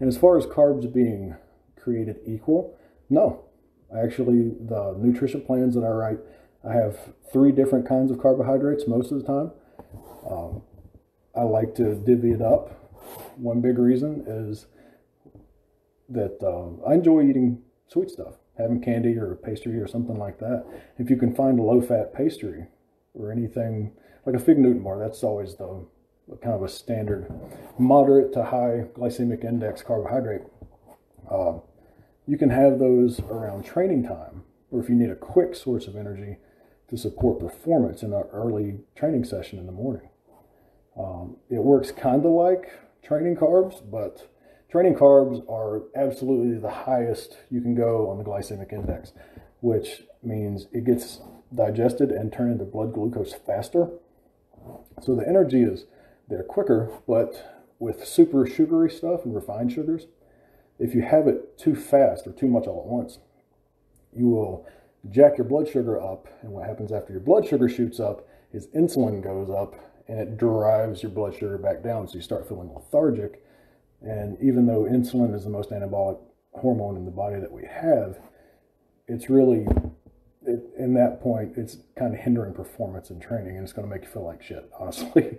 And as far as carbs being created equal, no. Actually, the nutrition plans that I write, I have three different kinds of carbohydrates most of the time. Um, I like to divvy it up. One big reason is that um, I enjoy eating sweet stuff, having candy or pastry or something like that. If you can find a low fat pastry or anything like a fig Newton bar, that's always the kind of a standard moderate to high glycemic index carbohydrate. Uh, you can have those around training time, or if you need a quick source of energy to support performance in an early training session in the morning. Um, it works kind of like training carbs, but training carbs are absolutely the highest you can go on the glycemic index, which means it gets digested and turned into blood glucose faster. So the energy is there quicker, but with super sugary stuff and refined sugars, if you have it too fast or too much all at once, you will jack your blood sugar up. And what happens after your blood sugar shoots up is insulin goes up and it drives your blood sugar back down. So you start feeling lethargic. And even though insulin is the most anabolic hormone in the body that we have, it's really, it, in that point, it's kind of hindering performance in training and it's going to make you feel like shit, honestly.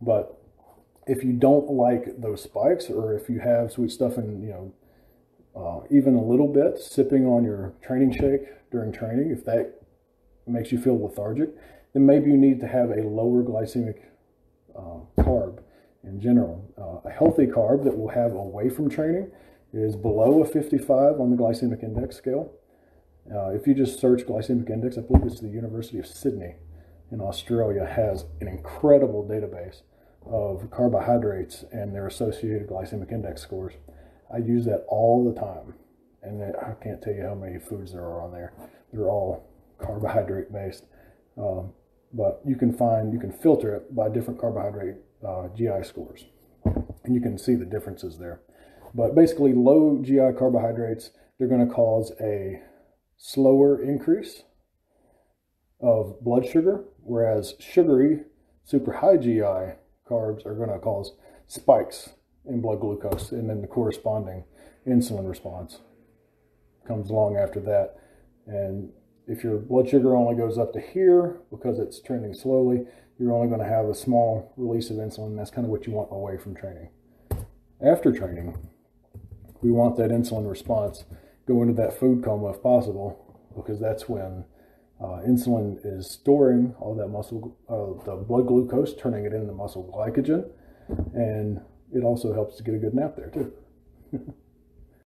But if you don't like those spikes or if you have sweet stuff and, you know, uh, even a little bit, sipping on your training shake during training, if that makes you feel lethargic, then maybe you need to have a lower glycemic uh, carb in general. Uh, a healthy carb that we'll have away from training is below a 55 on the glycemic index scale. Uh, if you just search glycemic index, I believe it's the University of Sydney in Australia has an incredible database of carbohydrates and their associated glycemic index scores. I use that all the time. And I can't tell you how many foods there are on there. They're all carbohydrate based. Um, but you can find, you can filter it by different carbohydrate uh, GI scores. And you can see the differences there. But basically, low GI carbohydrates, they're going to cause a slower increase of blood sugar, whereas sugary, super high GI carbs are going to cause spikes in blood glucose, and then the corresponding insulin response comes along after that. And if your blood sugar only goes up to here because it's trending slowly, you're only going to have a small release of insulin. That's kind of what you want away from training. After training, we want that insulin response go into that food coma if possible, because that's when uh, insulin is storing all that muscle, uh, the blood glucose, turning it into muscle glycogen, and it also helps to get a good nap there too.